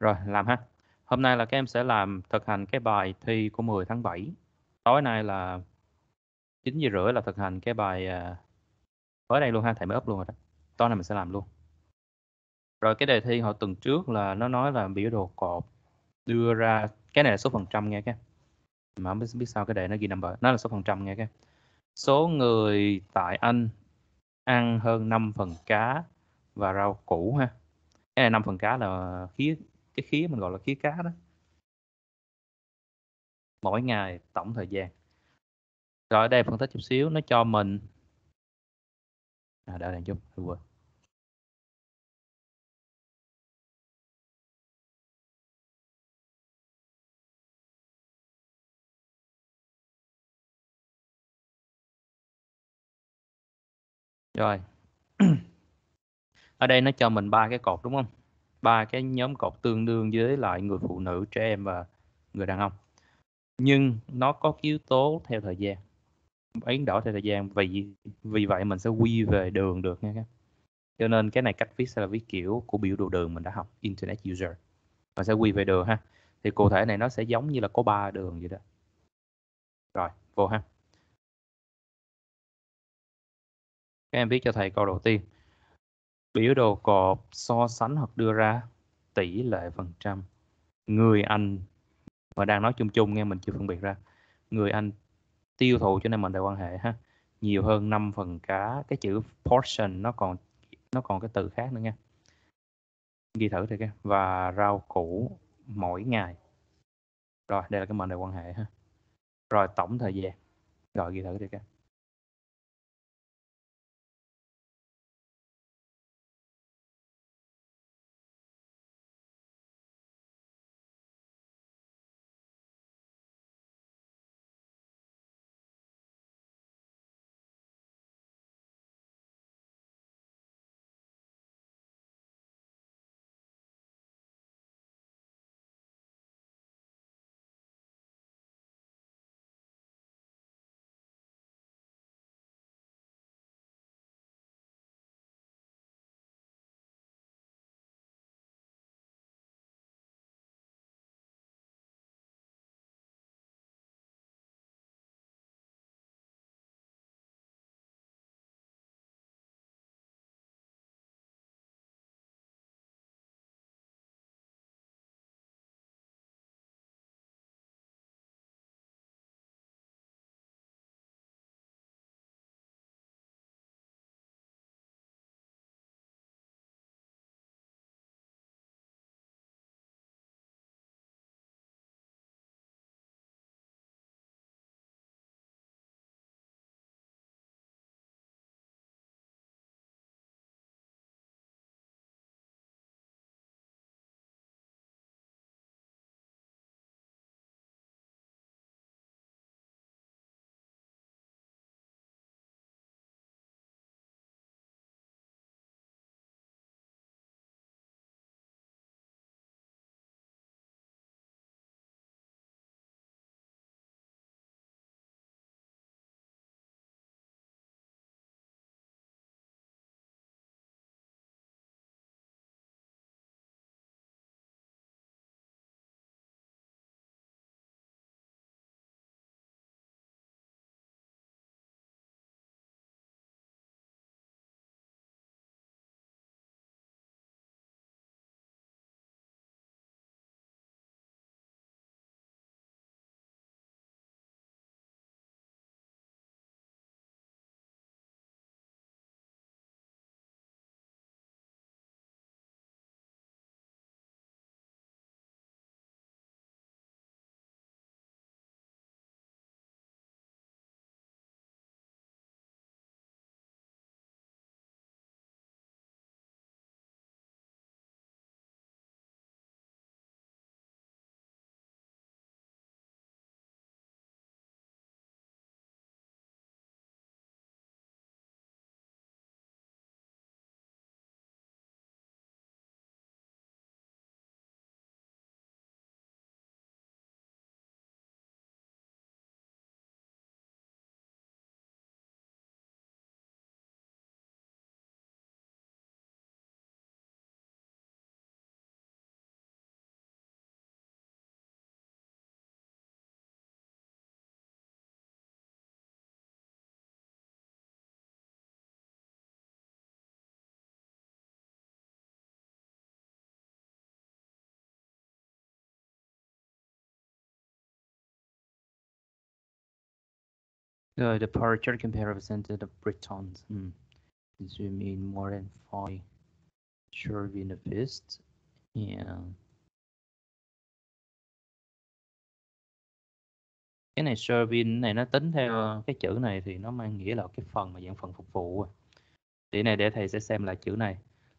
Rồi, làm ha. Hôm nay là các em sẽ làm thực hành cái bài thi của 10 tháng 7. Tối nay là 9 giờ rưỡi là thực hành cái bài à, ở đây luôn ha, thầy mới up luôn rồi đó. Tối nay mình sẽ làm luôn. Rồi cái đề thi họ tuần trước là nó nói là biểu đồ cột đưa ra cái này là số phần trăm nghe các em. Mà không biết, biết sao cái đề nó ghi number. Nó là số phần trăm nghe các em. Số người tại Anh ăn hơn 5 phần cá và rau củ ha. Cái này 5 phần cá là khía cái khía mình gọi là khía cá đó. Mỗi ngày tổng thời gian. Rồi ở đây phân tích chút xíu nó cho mình à đợi đèn chút, tôi quên. Rồi. ở đây nó cho mình ba cái cột đúng không? Ba cái nhóm cột tương đương với lại người phụ nữ, trẻ em và người đàn ông. Nhưng nó có yếu tố theo thời gian. Biến đổi theo thời gian vì vì vậy mình sẽ quy về đường được nha các. Cho nên cái này cách viết sẽ là viết kiểu của biểu đồ đường mình đã học Internet User. Mình sẽ quy về đường ha. Thì cụ thể này nó sẽ giống như là có ba đường vậy đó. Rồi, vô ha. Các em viết cho thầy câu đầu tiên. Biểu đồ cột so sánh hoặc đưa ra tỷ lệ phần trăm. Người Anh mà đang nói chung chung nghe mình chưa phân biệt ra. Người Anh tiêu thụ cho nên mình đại quan hệ ha. Nhiều hơn 5 phần cá. Cái chữ portion nó còn nó còn cái từ khác nữa nha. Ghi thử thì cái Và rau củ mỗi ngày. Rồi, đây là cái mệnh đề quan hệ ha. Rồi tổng thời gian. Rồi ghi thử thì cái the departure can be represented of Britons. Hmm. Zoom in more than five chauvinist. Yeah. Cái này serving này nó tính theo ờ, cái chữ này thì nó mang nghĩa là cái phần mà dạng phần phục vụ. Thì này để thầy sẽ xem lại chữ này.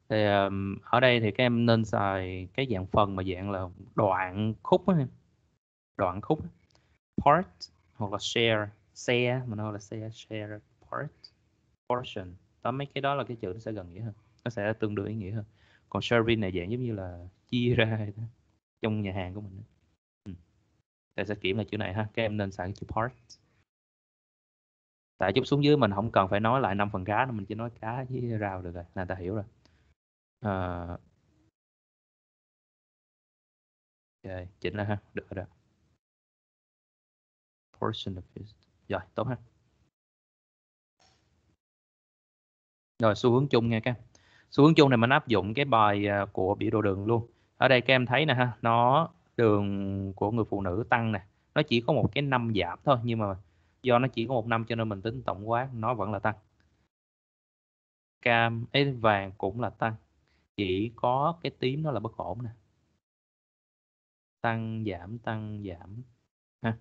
Thì um, ở đây thì các em nên xài cái dạng phần mà dạng là đoạn khúc. Đoạn khúc. Part hoặc là share, share mà nó là share, share, part, portion. Đó mấy cái đó là cái chữ nó sẽ gần nghĩa hơn. Nó sẽ tương đương ý nghĩa hơn. Còn sharing này dạng giống như là chia ra trong nhà hàng của mình. Ừ. ta sẽ kiểm lại chữ này ha. Các em nên xài cái chữ part. Tại chút xuống dưới mình không cần phải nói lại năm phần cá nữa, mình chỉ nói cá với rau được rồi, là ta hiểu rồi. à... Ok, chỉnh lại ha, được rồi. Portion of this rồi, tốt ha. Rồi, xu hướng chung nha các em. Xu hướng chung này mình áp dụng cái bài à, của biểu đồ đường luôn. Ở đây các em thấy nè ha, nó đường của người phụ nữ tăng nè. Nó chỉ có một cái năm giảm thôi, nhưng mà do nó chỉ có một năm cho nên mình tính tổng quát nó vẫn là tăng. Cam, ấy vàng cũng là tăng. Chỉ có cái tím nó là bất ổn nè. Tăng giảm tăng giảm ha.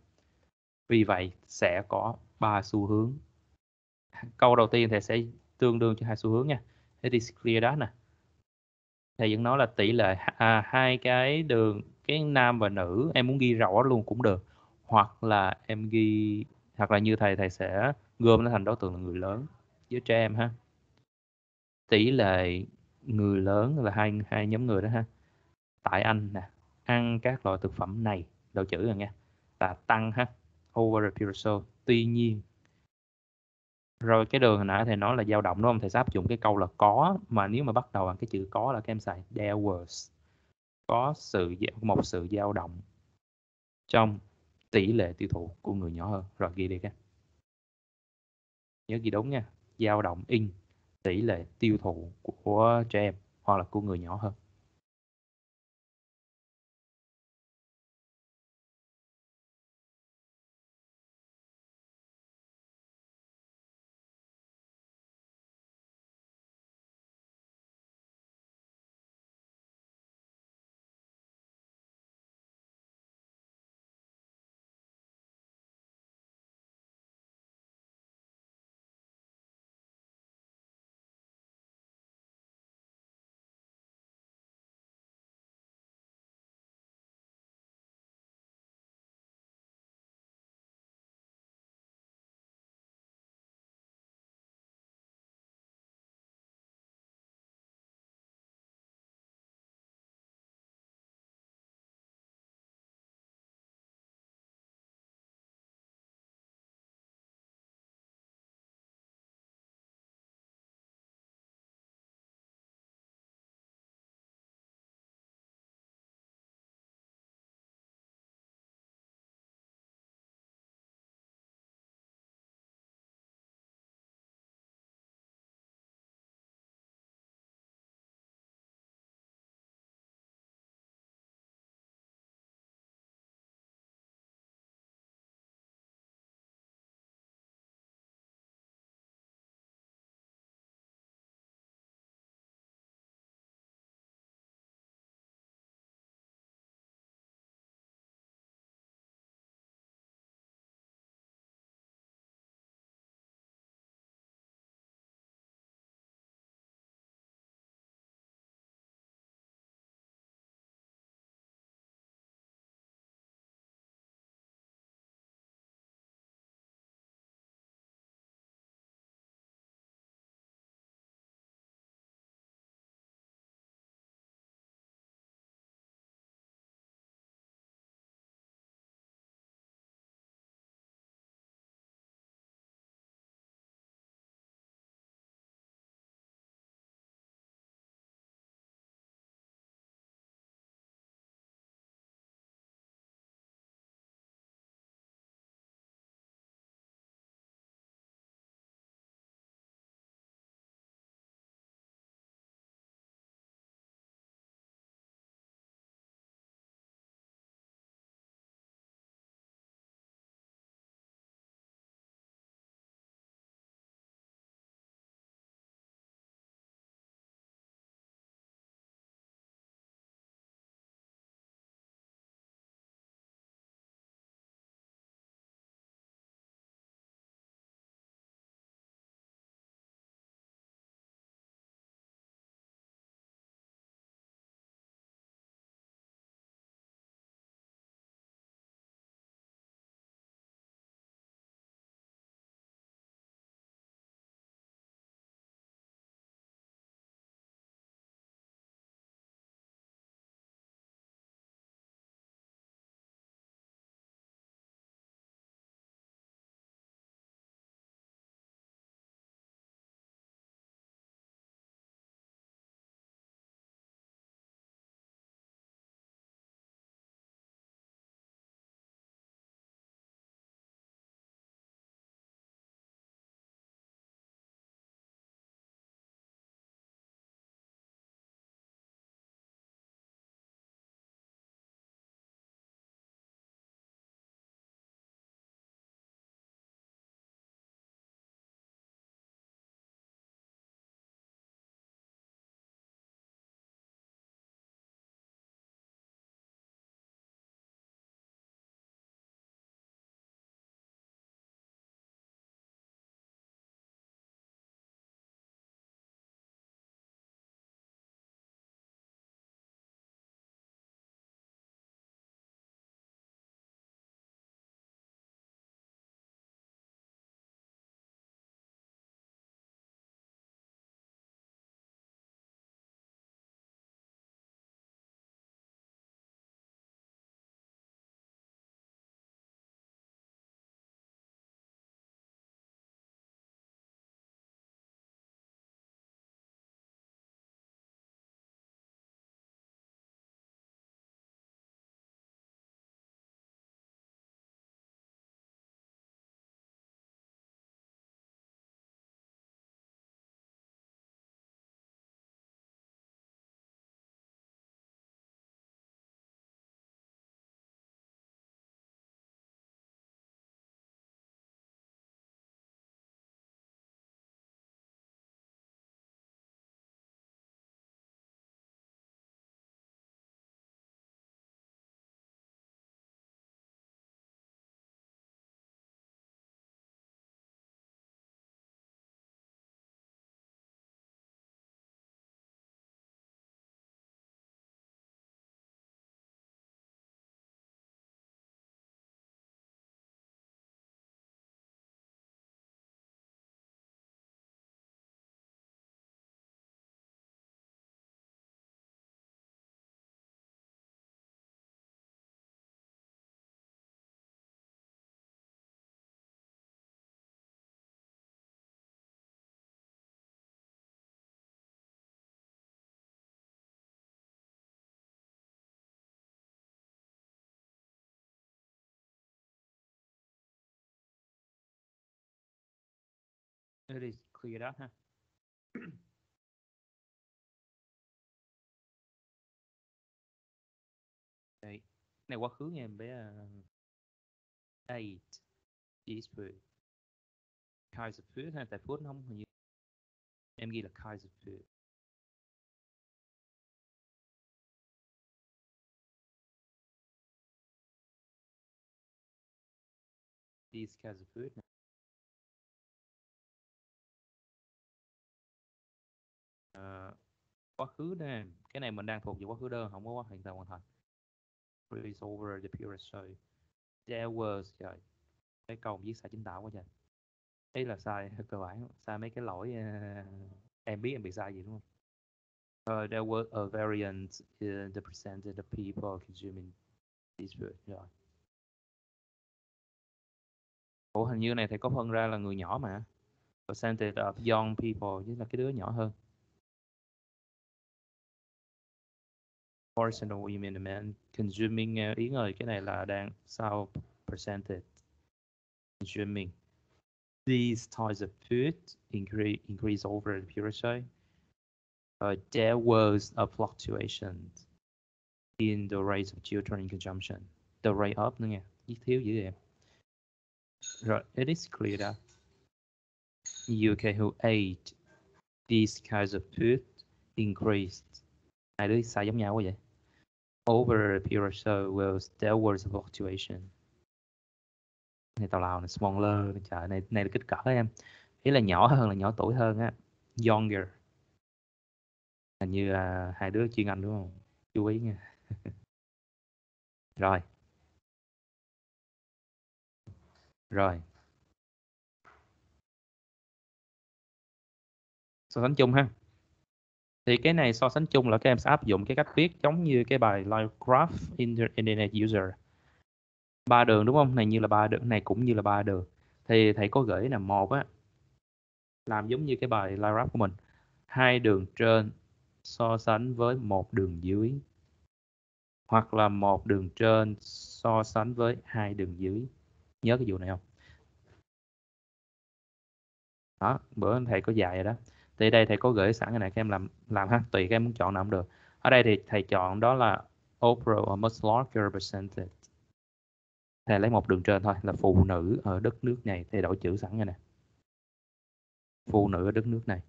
Vì vậy sẽ có ba xu hướng. Câu đầu tiên thì sẽ tương đương cho hai xu hướng nha. It is clear đó nè. Thầy vẫn nói là tỷ lệ à, hai cái đường cái nam và nữ em muốn ghi rõ luôn cũng được hoặc là em ghi hoặc là như thầy thầy sẽ gom nó thành đối tượng là người lớn với trẻ em ha tỷ lệ người lớn là hai hai nhóm người đó ha tại anh nè ăn các loại thực phẩm này đầu chữ rồi nha là tăng ha over the period. Tuy nhiên, rồi cái đường hồi nãy thầy nói là dao động, đúng không? Thầy sẽ áp dụng cái câu là có, mà nếu mà bắt đầu bằng cái chữ có là các em xài, there was. Có sự một sự dao động trong tỷ lệ tiêu thụ của người nhỏ hơn. Rồi, ghi đi các nhớ ghi đúng nha. Dao động in tỷ lệ tiêu thụ của trẻ em hoặc là của người nhỏ hơn. It is clear that ha. Đây, này quá khứ nha em bé. Eight is food. Kaiser food ha, tại nó không hình như em ghi là Kaiser food. These Kaiser food. nè. Ờ, quá khứ nè, cái này mình đang thuộc về quá khứ đơn, không có quá hiện tại hoàn thành. Please over the purest trời, There was trời. Cái câu viết sai chính tả quá trời. Ý là sai cơ bản, sai mấy cái lỗi uh, em biết em bị sai gì đúng không? Uh, there were a variant in the percent of people consuming this food. Rồi. Ủa hình như này thầy có phân ra là người nhỏ mà. Percentage of young people, chứ là cái đứa nhỏ hơn. Portion of women and men consuming uh, Yến ơi, cái này là đang sao percentage consuming these types of food increase increase over the period. Uh, there was a fluctuation in the rate of children consumption. The rate up, nữa nghe, ít thiếu dữ vậy. Rồi, it is clear that UK who ate these kinds of food increased. Hai đứa sai giống nhau quá vậy. Over a period so will there was a fluctuation. Này tào lao này smaller, trời này này là kích cỡ em. Ý là nhỏ hơn là nhỏ tuổi hơn á. Younger. Hình như là hai đứa chuyên Anh đúng không? Chú ý nha. Rồi. Rồi. So sánh chung ha. Thì cái này so sánh chung là các em sẽ áp dụng cái cách viết giống như cái bài Live Graph Internet User. Ba đường đúng không? Này như là ba đường, này cũng như là ba đường. Thì thầy có gửi là một á làm giống như cái bài Live Graph của mình. Hai đường trên so sánh với một đường dưới. Hoặc là một đường trên so sánh với hai đường dưới. Nhớ cái vụ này không? Đó, bữa thầy có dạy rồi đó. Thì đây thầy có gửi sẵn cái này các em làm làm ha, tùy các em muốn chọn nào cũng được. Ở đây thì thầy chọn đó là Oprah or much larger percentage. Thầy lấy một đường trên thôi là phụ nữ ở đất nước này thầy đổi chữ sẵn rồi nè. Phụ nữ ở đất nước này.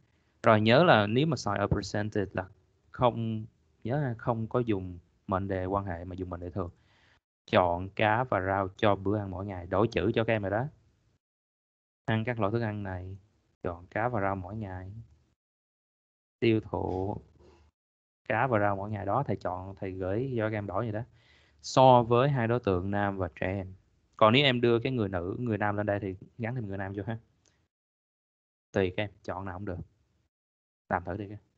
Rồi nhớ là nếu mà xài ở percentage là không nhớ không có dùng mệnh đề quan hệ mà dùng mệnh đề thường. Chọn cá và rau cho bữa ăn mỗi ngày, đổi chữ cho các em rồi đó. Ăn các loại thức ăn này, chọn cá và rau mỗi ngày. Tiêu thụ cá và rau mỗi ngày đó thầy chọn thầy gửi cho các em đổi vậy đó. So với hai đối tượng nam và trẻ em. Còn nếu em đưa cái người nữ, người nam lên đây thì gắn thêm người nam vô ha. Tùy các em, chọn nào cũng được. Làm thử đi các em.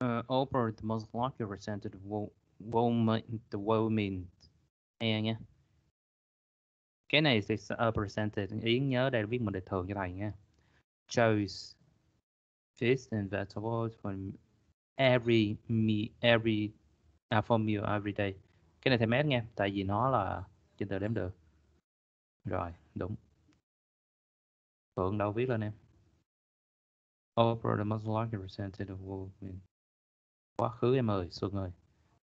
Uh, over the most likely represented woman, the woman e nhé Cái này thì uh, presented. ý nhớ đây là viết một đề thường như này nha. Chose fish and vegetables from every me every à, for meal every day. Cái này thầy mét nha, tại vì nó là trên tờ đếm được. Rồi, đúng. Phượng đâu viết lên em. Over the most likely represented of woman. Quá khứ em ơi, Xuân ơi.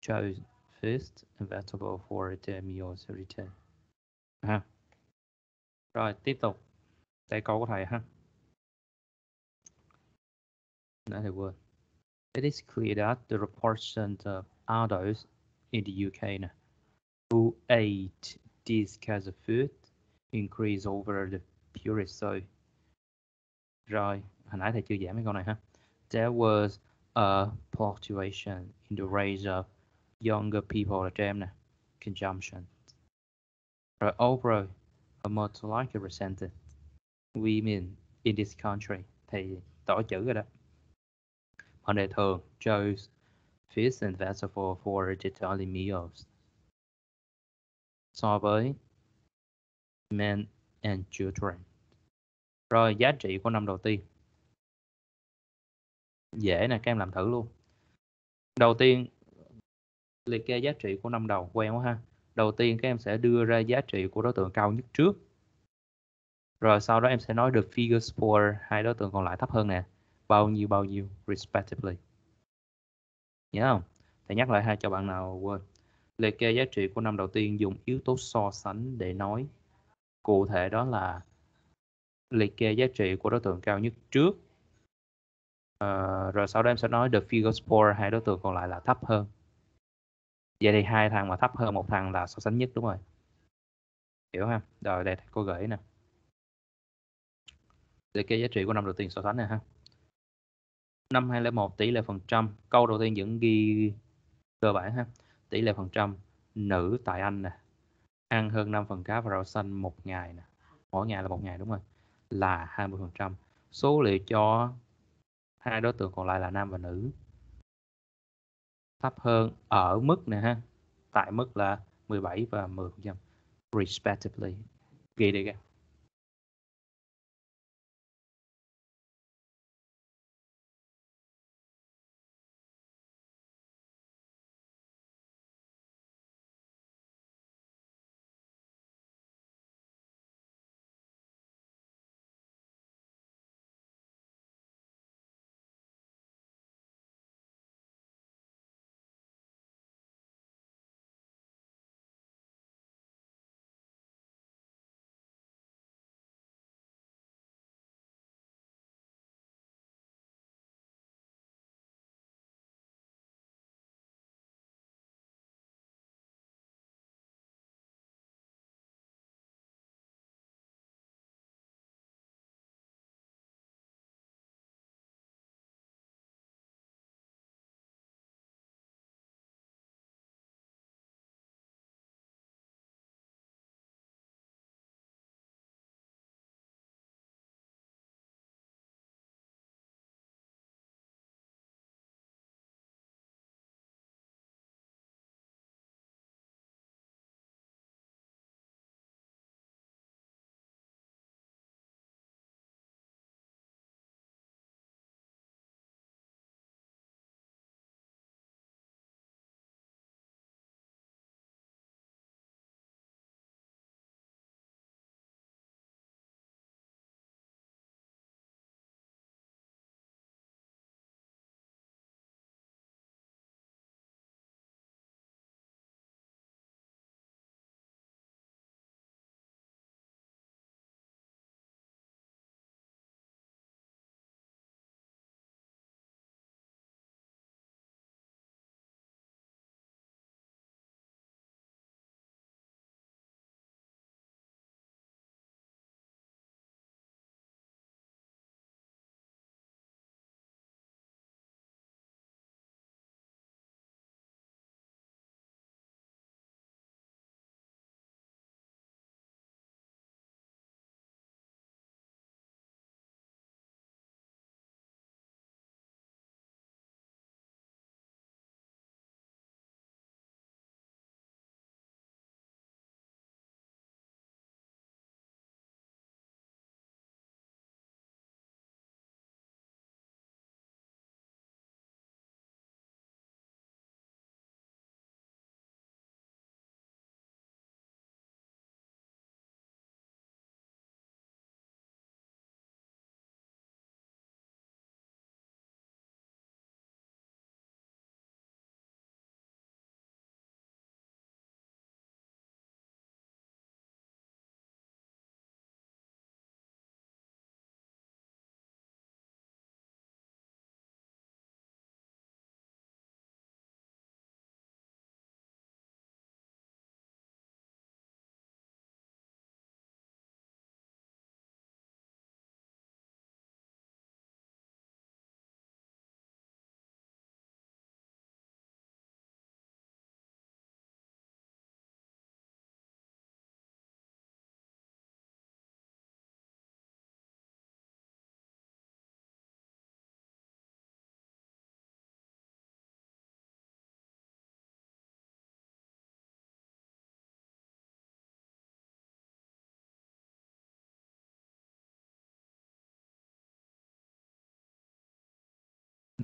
Chose first and vegetable for the meals. Ha. Rồi, tiếp tục. Đây câu của thầy ha. Nãy thầy quên. It is clear that the proportion of adults in the UK nè, who ate this kind of food increase over the period so. Rồi, hồi nãy thầy chưa giảng mấy câu này ha. There was a fluctuation in the rate of younger people là trẻ em nè, consumption. Rồi overall, a most likely represented women in this country thì tỏ chữ rồi đó. Mọi đề thường chose fish and vegetable for the daily meals. So với men and children. Rồi giá trị của năm đầu tiên. Dễ nè, các em làm thử luôn. Đầu tiên liệt kê giá trị của năm đầu quen quá ha. Đầu tiên các em sẽ đưa ra giá trị của đối tượng cao nhất trước. Rồi sau đó em sẽ nói được figures for hai đối tượng còn lại thấp hơn nè. Bao nhiêu bao nhiêu respectively. Nhớ không? Thầy nhắc lại hai cho bạn nào quên. Liệt kê giá trị của năm đầu tiên dùng yếu tố so sánh để nói. Cụ thể đó là liệt kê giá trị của đối tượng cao nhất trước. Uh, rồi sau đó em sẽ nói the figure for hai đối tượng còn lại là thấp hơn. Vậy thì hai thằng mà thấp hơn một thằng là so sánh nhất đúng rồi. Hiểu ha? Rồi đây cô gửi nè. Để kê giá trị của năm đầu tiên so sánh này ha. Năm 2001 tỷ lệ phần trăm. Câu đầu tiên vẫn ghi cơ bản ha. Tỷ lệ phần trăm nữ tại Anh nè. Ăn hơn 5 phần cá và rau xanh một ngày nè. Mỗi ngày là một ngày đúng rồi. Là 20%. Số liệu cho hai đối tượng còn lại là nam và nữ. Thấp hơn, ở mức nè ha, tại mức là 17 và 10% respectively. Ghi đi các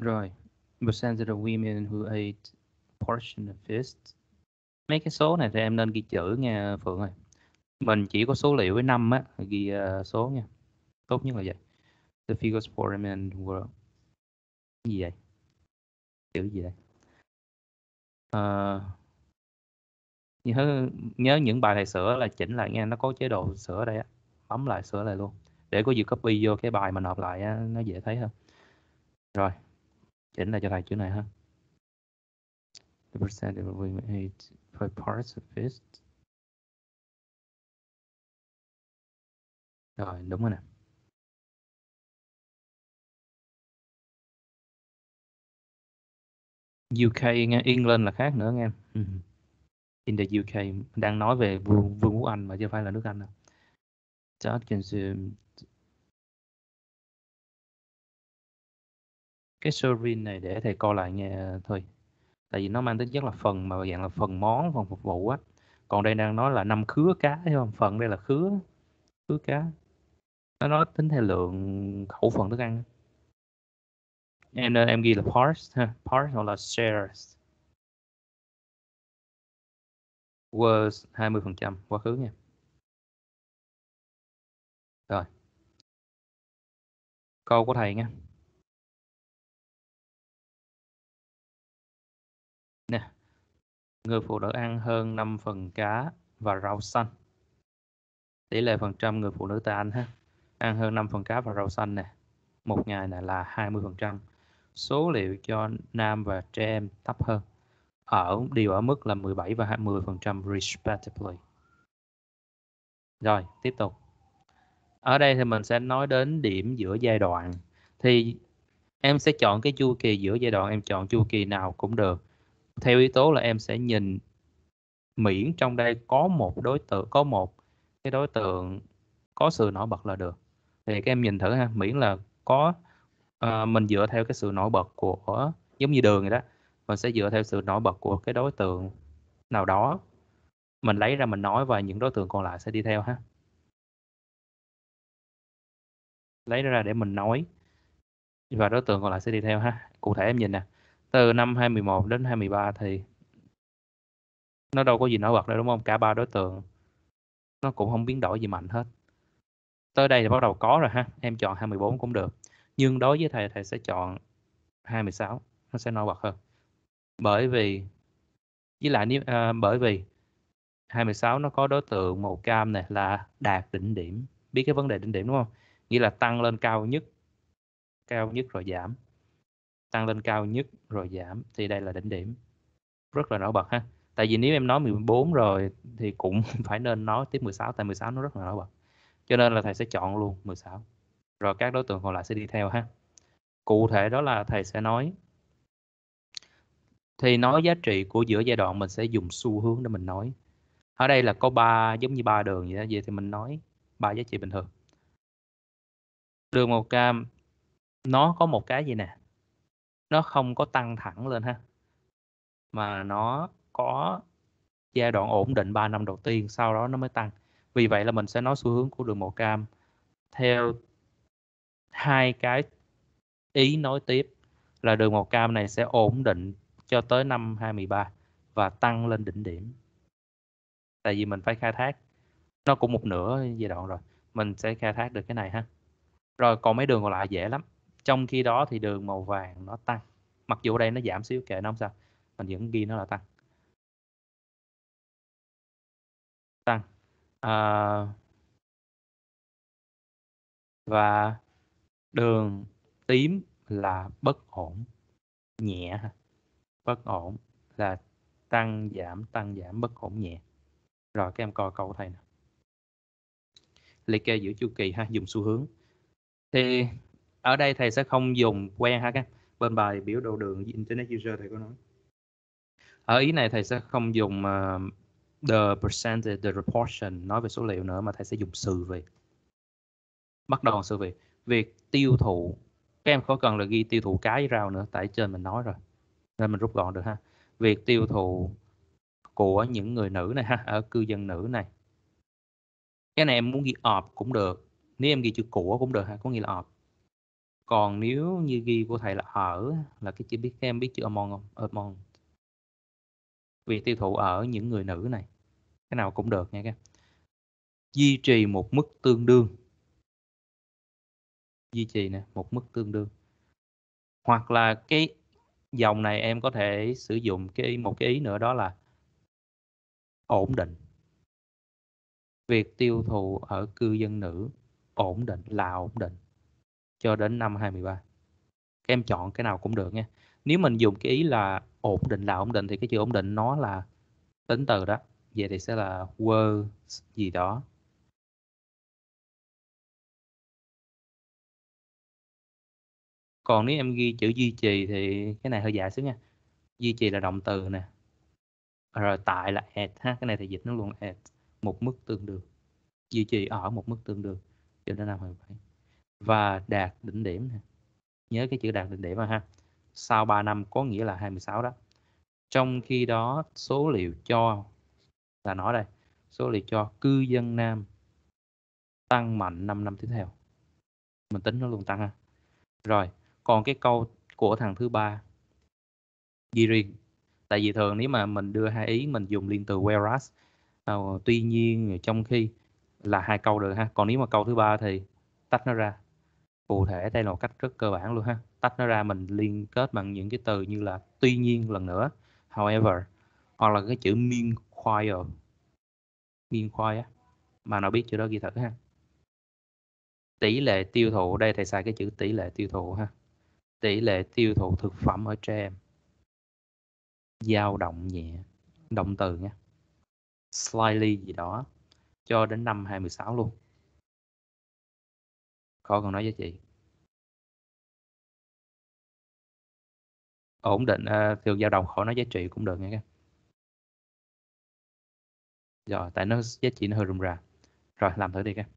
Rồi, percentage of women who ate portion of fish. Mấy cái số này thì em nên ghi chữ nha Phượng ơi. Mình chỉ có số liệu với năm á, ghi uh, số nha. Tốt nhất là vậy. The figures for women were gì vậy? Chữ gì đây? Uh, ờ, nhớ nhớ những bài này sửa là chỉnh lại nha, nó có chế độ sửa đây á. Bấm lại sửa lại luôn. Để có gì copy vô cái bài mà nộp lại á, nó dễ thấy hơn. Rồi, chỉnh lại cho thầy chữ này ha. The percent of we made five parts of it Rồi, đúng rồi nè. UK nghe England là khác nữa nghe. em. Ừ. In the UK đang nói về vương vương quốc Anh mà chưa phải là nước Anh đâu. Just consumed cái serving này để thầy coi lại nghe thôi. Tại vì nó mang tính chất là phần mà dạng là phần món, phần phục vụ á. Còn đây đang nói là năm khứa cá, thấy không? Phần đây là khứa khứa cá. Nó nói tính theo lượng khẩu phần thức ăn. Em nên em ghi là parts ha, parts hoặc là shares. Was 20% quá khứ nha. Rồi. Câu của thầy nha. Người phụ nữ ăn hơn 5 phần cá và rau xanh. Tỷ lệ phần trăm người phụ nữ ta ăn ha. Ăn hơn 5 phần cá và rau xanh nè. Một ngày này là 20 phần trăm. Số liệu cho nam và trẻ em thấp hơn. Ở đều ở mức là 17 và 20 phần trăm respectively. Rồi, tiếp tục. Ở đây thì mình sẽ nói đến điểm giữa giai đoạn. Thì em sẽ chọn cái chu kỳ giữa giai đoạn, em chọn chu kỳ nào cũng được theo yếu tố là em sẽ nhìn miễn trong đây có một đối tượng có một cái đối tượng có sự nổi bật là được. Thì các em nhìn thử ha miễn là có uh, mình dựa theo cái sự nổi bật của giống như đường vậy đó mình sẽ dựa theo sự nổi bật của cái đối tượng nào đó. Mình lấy ra mình nói và những đối tượng còn lại sẽ đi theo ha. Lấy ra để mình nói và đối tượng còn lại sẽ đi theo ha. Cụ thể em nhìn nè từ năm 2011 đến 2013 thì nó đâu có gì nổi bật đâu đúng không? Cả ba đối tượng nó cũng không biến đổi gì mạnh hết. Tới đây thì bắt đầu có rồi ha em chọn 24 cũng được. Nhưng đối với thầy thầy sẽ chọn 26 nó sẽ nổi bật hơn. Bởi vì với lại nếu à, bởi vì 26 nó có đối tượng màu cam này là đạt đỉnh điểm. Biết cái vấn đề đỉnh điểm đúng không? Nghĩa là tăng lên cao nhất cao nhất rồi giảm tăng lên cao nhất rồi giảm. Thì đây là đỉnh điểm. Rất là nổi bật ha. Tại vì nếu em nói 14 rồi thì cũng phải nên nói tiếp 16 tại 16 nó rất là nổi bật. Cho nên là thầy sẽ chọn luôn 16 rồi các đối tượng còn lại sẽ đi theo ha. Cụ thể đó là thầy sẽ nói, thì nói giá trị của giữa giai đoạn mình sẽ dùng xu hướng để mình nói. Ở đây là có ba, giống như ba đường vậy đó, vậy thì mình nói ba giá trị bình thường. Đường màu cam, nó có một cái gì nè? Nó không có tăng thẳng lên ha. Mà nó có giai đoạn ổn định 3 năm đầu tiên, sau đó nó mới tăng. Vì vậy là mình sẽ nói xu hướng của đường màu cam theo hai cái ý nối tiếp là đường màu cam này sẽ ổn định cho tới năm 2013 và tăng lên đỉnh điểm. Tại vì mình phải khai thác, nó cũng một nửa giai đoạn rồi, mình sẽ khai thác được cái này ha. Rồi còn mấy đường còn lại dễ lắm trong khi đó thì đường màu vàng nó tăng. Mặc dù ở đây nó giảm xíu kệ nó không sao mình vẫn ghi nó là tăng. Tăng. À, và đường tím là bất ổn nhẹ bất ổn là tăng giảm tăng giảm bất ổn nhẹ. Rồi các em coi câu thầy nè. Liệt kê giữa chu kỳ ha dùng xu hướng. Thì ở đây thầy sẽ không dùng quen ha các bên bài biểu đồ đường internet user thầy có nói. Ở ý này thầy sẽ không dùng uh, the percentage the proportion nói về số liệu nữa mà thầy sẽ dùng sự việc bắt đầu sự việc việc tiêu thụ các em có cần là ghi tiêu thụ cái rau nữa tại trên mình nói rồi. Nên mình rút gọn được ha. Việc tiêu thụ của những người nữ này ha ở cư dân nữ này. Cái này em muốn ghi ọp cũng được. Nếu em ghi chữ của cũng được ha có nghĩa là ọp còn nếu như ghi của thầy là ở, là cái chữ biết em biết chữ among không? Among việc tiêu thụ ở những người nữ này. Cái nào cũng được nha các duy trì một mức tương đương. Duy trì nè, một mức tương đương. Hoặc là cái dòng này em có thể sử dụng cái, một cái ý nữa đó là ổn định. Việc tiêu thụ ở cư dân nữ ổn định, là ổn định cho đến năm 23 các em chọn cái nào cũng được nha. Nếu mình dùng cái ý là ổn định là ổn định thì cái chữ ổn định nó là tính từ đó. Vậy thì sẽ là were gì đó. Còn nếu em ghi chữ duy trì thì cái này hơi dài xíu nha. Duy trì là động từ nè. Rồi tại là at ha, cái này thì dịch nó luôn at, một mức tương đương. Duy trì ở một mức tương đương cho đến năm 27 và đạt đỉnh điểm nhớ cái chữ đạt đỉnh điểm mà ha. Sau 3 năm có nghĩa là 26 đó. Trong khi đó số liệu cho là nói đây. Số liệu cho cư dân nam tăng mạnh 5 năm tiếp theo. Mình tính nó luôn tăng ha. Rồi còn cái câu của thằng thứ ba ghi riêng tại vì thường nếu mà mình đưa hai ý mình dùng liên từ whereas uh, tuy nhiên trong khi là hai câu được ha. Còn nếu mà câu thứ ba thì tách nó ra cụ thể đây là một cách rất cơ bản luôn ha. Tách nó ra, mình liên kết bằng những cái từ như là tuy nhiên lần nữa, however, hoặc là cái chữ meanwhile meanwhile á, mà nào biết chữ đó ghi thử ha. Tỷ lệ tiêu thụ, đây thầy xài cái chữ tỷ lệ tiêu thụ ha. Tỷ lệ tiêu thụ thực phẩm ở trẻ em. Dao động nhẹ, động từ nha. Slightly gì đó, cho đến năm 2016 luôn khó còn nói với chị. Ổn định à, uh, thường dao động khỏi nói giá trị cũng được nha các rồi tại nó giá trị nó hơi rùng rà rồi làm thử đi các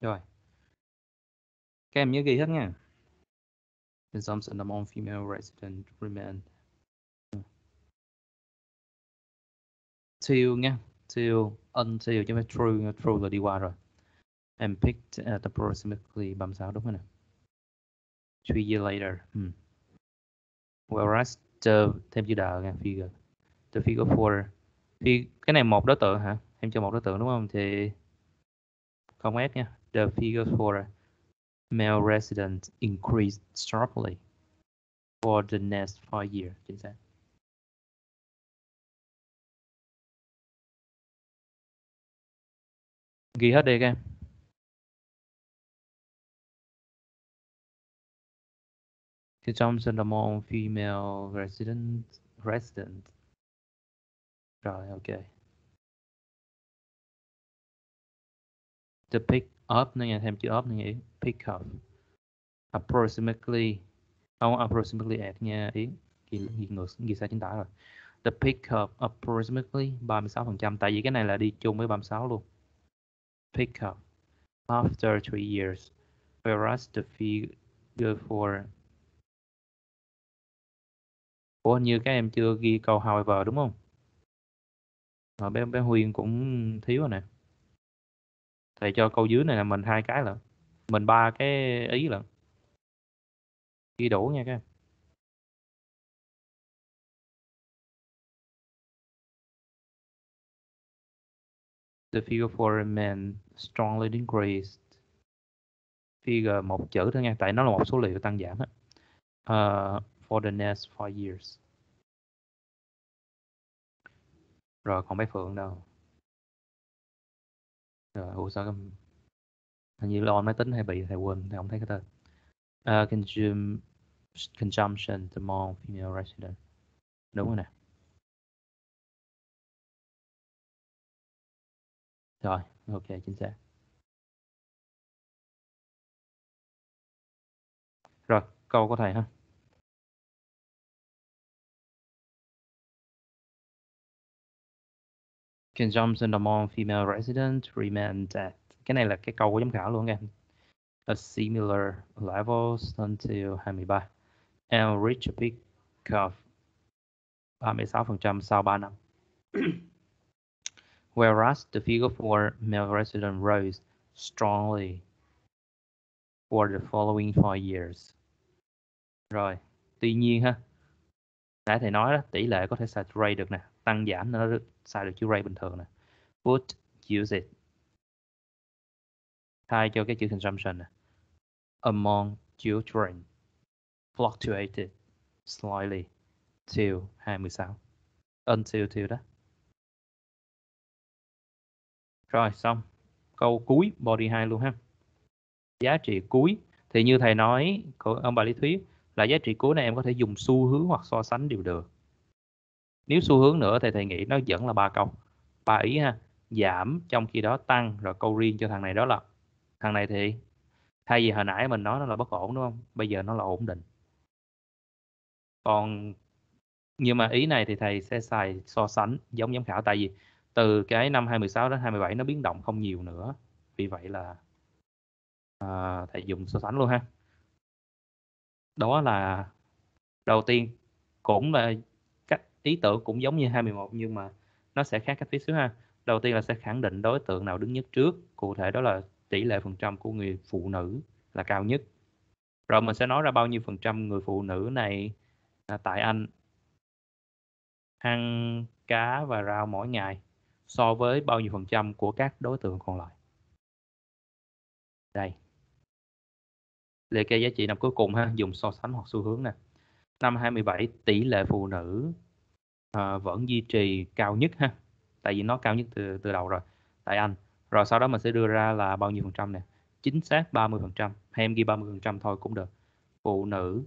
Rồi. Các em nhớ ghi hết nha. Consumption among female resident remain. Till nha. Till until chứ không phải true true là đi qua rồi. And picked at approximately 36 đúng không nè? Three years later. Hmm. Whereas the thêm chữ đờ nha, figure. The figure for Phi, cái này một đối tượng hả? Em cho một đối tượng đúng không? Thì không ép nha. The figure for male residents increased sharply for the next five years. Chính xác. Ghi hết đi các em. Among female resident resident. Rồi, ok. The pick up nó nghe thêm chữ up nó nghe pick up. Approximately không approximately at nha ý ghi, ghi ngược ghi sai chính tả rồi. The pick up approximately 36% tại vì cái này là đi chung với 36 luôn. Pick up after three years whereas the figure for Ủa như các em chưa ghi câu however đúng không? Rồi bé bé Huyên cũng thiếu rồi nè. Thầy cho câu dưới này là mình hai cái lận. Mình ba cái ý lận. Ghi đủ nha các em. The figure for men strongly increased. Figure một chữ thôi nha, tại nó là một số liệu tăng giảm á. Uh, for the next five years. Rồi còn bé Phượng đâu? Rồi, ủa sao cái- hình như lo máy tính hay bị thầy quên thầy không thấy cái tên. Uh, consume, consumption among female resident. Đúng rồi nè. Rồi, ok chính xác. Rồi, câu của thầy ha. Consumption among female residents remained at cái này là cái câu của giám khảo luôn nha. A similar levels until 23 and reach a peak of 36% sau 3 năm. Whereas the figure for male resident rose strongly for the following five years. Rồi, tuy nhiên ha, nãy thầy nói đó, tỷ lệ có thể saturate được nè, tăng giảm nó sai được chữ ray bình thường nè. Would use it. Thay cho cái chữ consumption nè. Among children fluctuated slightly till 26. Until till đó. Rồi, xong. Câu cuối, body 2 luôn ha. Giá trị cuối thì như thầy nói của ông bà Lý Thuyết là giá trị cuối này em có thể dùng xu hướng hoặc so sánh đều được. Nếu xu hướng nữa thì thầy nghĩ nó vẫn là ba câu. Ba ý ha. Giảm trong khi đó tăng rồi câu riêng cho thằng này đó là thằng này thì thay vì hồi nãy mình nói nó là bất ổn đúng không? Bây giờ nó là ổn định. Còn nhưng mà ý này thì thầy sẽ xài so sánh giống giám khảo tại vì từ cái năm 2016 đến 27 nó biến động không nhiều nữa. Vì vậy là à, thầy dùng so sánh luôn ha. Đó là đầu tiên cũng là ý tưởng cũng giống như 21 nhưng mà nó sẽ khác cách tí xíu ha. Đầu tiên là sẽ khẳng định đối tượng nào đứng nhất trước, cụ thể đó là tỷ lệ phần trăm của người phụ nữ là cao nhất. Rồi mình sẽ nói ra bao nhiêu phần trăm người phụ nữ này à, tại Anh ăn cá và rau mỗi ngày so với bao nhiêu phần trăm của các đối tượng còn lại. Đây. Liệt kê giá trị năm cuối cùng ha, dùng so sánh hoặc xu hướng nè. Năm 27 tỷ lệ phụ nữ à, vẫn duy trì cao nhất ha. Tại vì nó cao nhất từ từ đầu rồi tại Anh. Rồi sau đó mình sẽ đưa ra là bao nhiêu phần trăm nè. Chính xác 30 phần trăm. Hay em ghi 30 phần trăm thôi cũng được. Phụ nữ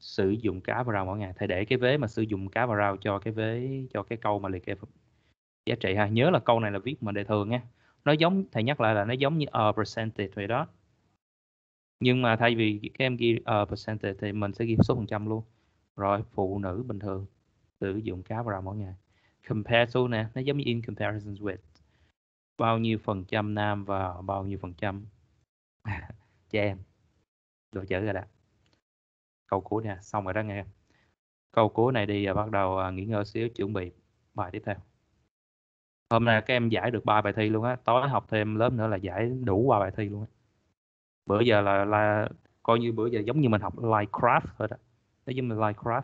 sử dụng cá và rau mỗi ngày. Thầy để cái vế mà sử dụng cá và rau cho cái vế cho cái câu mà liệt kê giá trị ha. Nhớ là câu này là viết mà đề thường nha. Nó giống thầy nhắc lại là nó giống như a percentage vậy đó. Nhưng mà thay vì các em ghi uh, percentage thì mình sẽ ghi số phần trăm luôn. Rồi phụ nữ bình thường sử dụng cá vào mỗi ngày. Compare to nè, nó giống như in comparison with bao nhiêu phần trăm nam và bao nhiêu phần trăm à, Chị em. Đồ chữ rồi đó. Câu cuối nè, xong rồi đó nghe. Câu cuối này đi, và bắt đầu, à, nghỉ ngơi xíu chuẩn bị bài tiếp theo. Hôm nay các em giải được 3 bài thi luôn á, tối học thêm lớp nữa là giải đủ 3 bài thi luôn á. Bữa giờ là là coi như bữa giờ giống như mình học like craft thôi đó. Nó giống như like craft.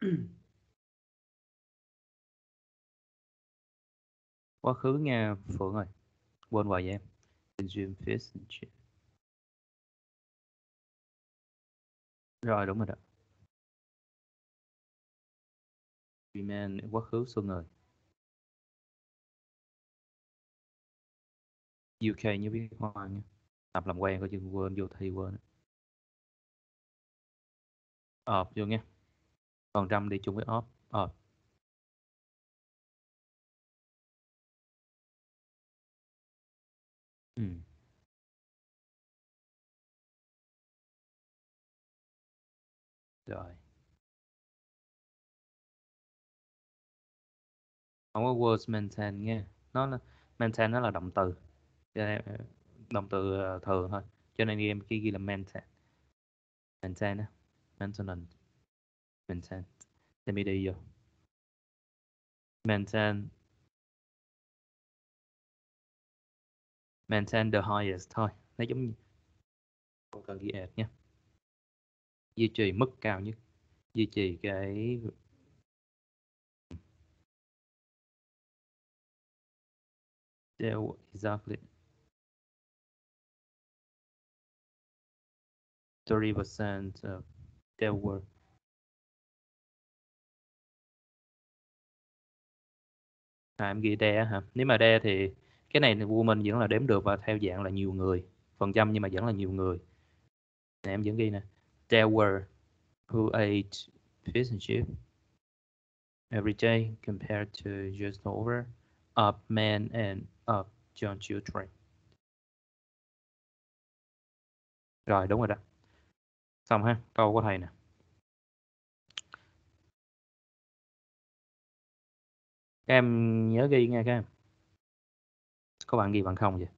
quá khứ nghe Phượng ơi. Quên hoài vậy em. Consume fish and chip rồi, đúng rồi đó. Remain quá khứ xuân rồi UK như biết hoa nha. Tập làm quen coi chừng quên vô thi quên. Ọp vô nghe còn trăm đi chung với ọp ọp ờ. ừ. rồi không có words maintain nghe nó là, maintain nó là động từ. Ờ, động từ ờ, thường thôi. Cho nên em kia ghi là maintain. Maintain á. Maintenance maintain. Let me đi vô maintain. Maintain the highest. Thôi nó giống như không cần ghi add nhé duy trì mức cao nhất. Duy trì cái Đều, exactly. 30% of their work. À, em ghi đe hả? Nếu mà đe thì cái này woman vẫn là đếm được và theo dạng là nhiều người. Phần trăm nhưng mà vẫn là nhiều người. Nè, em vẫn ghi nè. There were who ate fish and chips every day compared to just over of men and of young children. Rồi đúng rồi đó. Xong ha, câu của thầy nè. Các em nhớ ghi nha các em. Có bạn ghi bằng không vậy?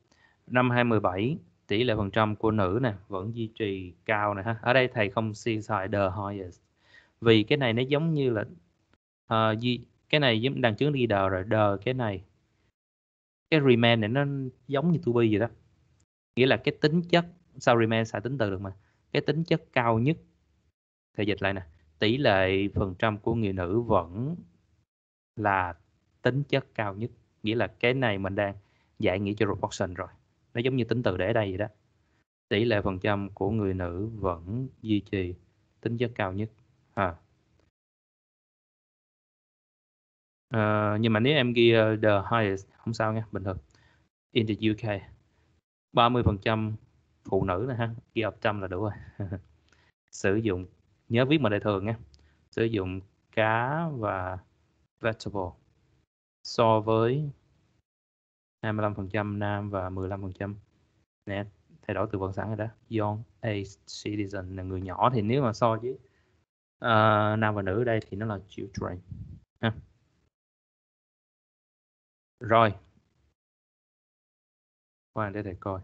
Năm 2017 tỷ lệ phần trăm của nữ nè vẫn duy trì cao nè ha. Ở đây thầy không suy xài the highest. Vì cái này nó giống như là uh, duy, cái này giống đằng trước ghi the rồi the cái này cái remain này nó giống như to be vậy đó nghĩa là cái tính chất sao remain xài tính từ được mà cái tính chất cao nhất thầy dịch lại nè tỷ lệ phần trăm của người nữ vẫn là tính chất cao nhất. Nghĩa là cái này mình đang giải nghĩa cho proportion rồi. Nó giống như tính từ để ở đây vậy đó. Tỷ lệ phần trăm của người nữ vẫn duy trì tính chất cao nhất. À. À, nhưng mà nếu em ghi uh, the highest không sao nha bình thường. In the UK 30% phụ nữ nè ha ghi hợp trăm là đủ rồi. Sử dụng nhớ viết mà đại thường nha. Sử dụng cá và vegetable so với 25% nam và 15% nè. Thay đổi từ vựng sẵn rồi đó. Young age citizen là người nhỏ thì nếu mà so với uh, nam và nữ ở đây thì nó là children. Ha. rồi. Qua để thầy coi.